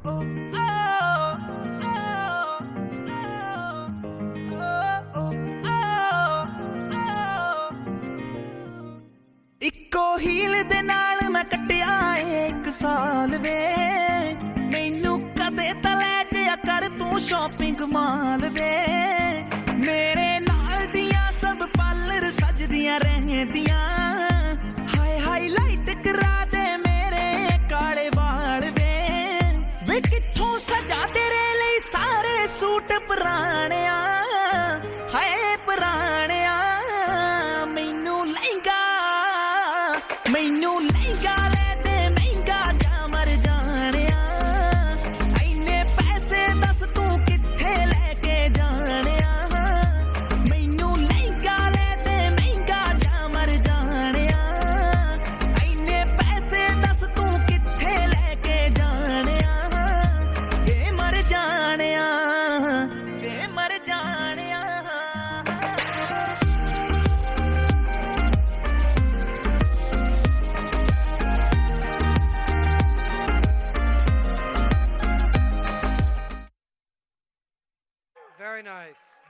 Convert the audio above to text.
ਇੱਕੋ ਹੀਲ ਦੇ ਨਾਲ ਮੈਂ ਕੱਟਿਆ ਏ ਇੱਕ ਸਾਲ ਵੇ। ਮੈਨੂੰ ਕਦੇ ਤਾਂ ਲੈ ਜਿਆ ਕਰ ਤੂੰ ਸ਼ਾਪਿੰਗ ਮਾਲ ਵੇ। ਮੇਰੇ ਨਾਲ ਦੀਆਂ ਸਭ ਪਾਰਲਰ ਸਜਦੀਆਂ ਰਹਿੰਦੀਆਂ। ਕਿੱਥੋਂ ਸਜਾ ਤੇਰੇ ਲਈ ਸਾਰੇ ਸੂਟ ਪੁਰਾਣੇ? Very nice.